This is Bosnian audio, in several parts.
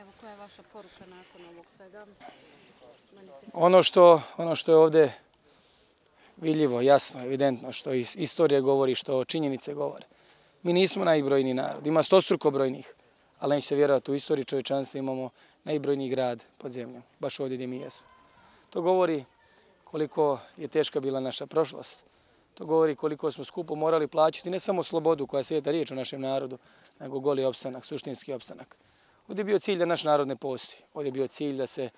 Evo, koja je vaša poruka nakon ovog svega? Ono što, ono što je ovde vidljivo, jasno, evidentno, što istorija govori, što činjenice govore. Mi nismo najbrojniji narod, ima stostruko brojnih, ali neće se vjerovati u istoriji čovječanstva imamo najbrojniji grad pod zemljom, baš ovdje gdje mi jesmo. To govori koliko je teška bila naša prošlost. To govori koliko smo skupo morali plaćati ne samo slobodu koja se je ta riječ u našem narodu, nego goli opstanak, suštinski opstanak. Ovdje je bio cilj da naš narod ne postoji. Ovdje je bio cilj da se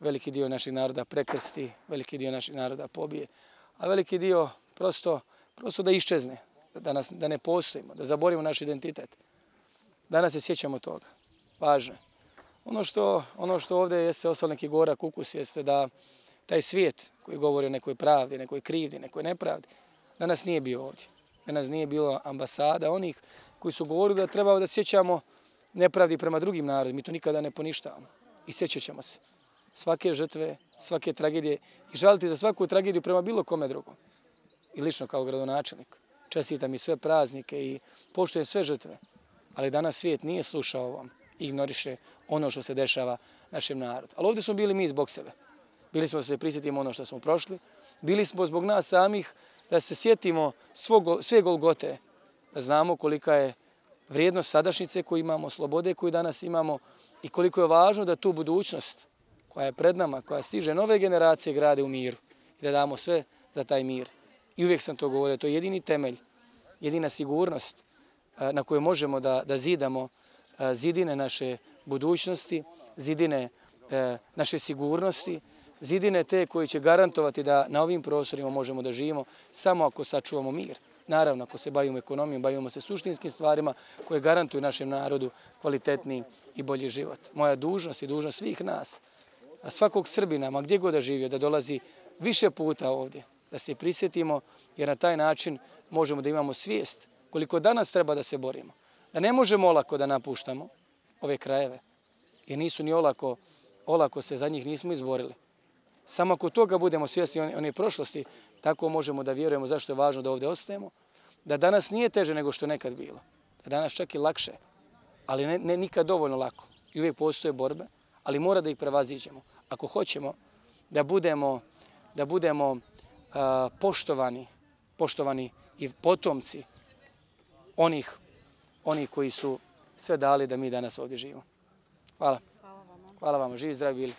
veliki dio naših naroda prekrsti, veliki dio naših naroda pobije, a veliki dio prosto, prosto da iščezne, da, nas, da ne postojimo, da zaborimo naš identitet. Danas se sjećamo toga. Važno je. Ono što, ono što ovdje jeste ostalo neki gorak ukus jeste da taj svijet koji govori o nekoj pravdi, nekoj krivdi, nekoj nepravdi, danas nije bio ovdje. Danas nije bilo ambasada onih koji su govorili da trebao da sjećamo nepravdi prema drugim narodima. Mi to nikada ne poništavamo. I sjećat ćemo se svake žrtve, svake tragedije i žaliti za svaku tragediju prema bilo kome drugom. I lično kao gradonačelnik. Čestitam i sve praznike i poštujem sve žrtve. Ali danas svijet nije slušao ovom. Ignoriše ono što se dešava našem narodu. Ali ovdje smo bili mi zbog sebe. Bili smo da se prisjetimo ono što smo prošli. Bili smo zbog nas samih da se sjetimo sve golgote. Da znamo kolika je vrijednost sadašnjice koju imamo, slobode koju danas imamo i koliko je važno da tu budućnost koja je pred nama, koja stiže nove generacije grade u miru i da damo sve za taj mir. I uvijek sam to govorio, to je jedini temelj, jedina sigurnost eh, na kojoj možemo da, da zidamo eh, zidine naše budućnosti, zidine eh, naše sigurnosti, zidine te koji će garantovati da na ovim prostorima možemo da živimo samo ako sačuvamo mir. Naravno, ako se bavimo ekonomijom, bavimo se suštinskim stvarima koje garantuju našem narodu kvalitetni i bolji život. Moja dužnost i dužnost svih nas, a svakog Srbina, ma gdje god da živio, da dolazi više puta ovdje, da se prisjetimo, jer na taj način možemo da imamo svijest koliko danas treba da se borimo. Da ne možemo olako da napuštamo ove krajeve, jer nisu ni olako, olako se za njih nismo izborili. Samo ako toga budemo svjesni one prošlosti, tako možemo da vjerujemo zašto je važno da ovdje ostajemo, da danas nije teže nego što nekad bilo, da danas čak i lakše, ali ne, ne nikad dovoljno lako. I uvijek postoje borbe, ali mora da ih prevaziđemo. Ako hoćemo da budemo, da budemo uh, poštovani, poštovani i potomci onih, onih koji su sve dali da mi danas ovdje živimo. Hvala. Hvala vam. Hvala vam. Živi, zdravi bili.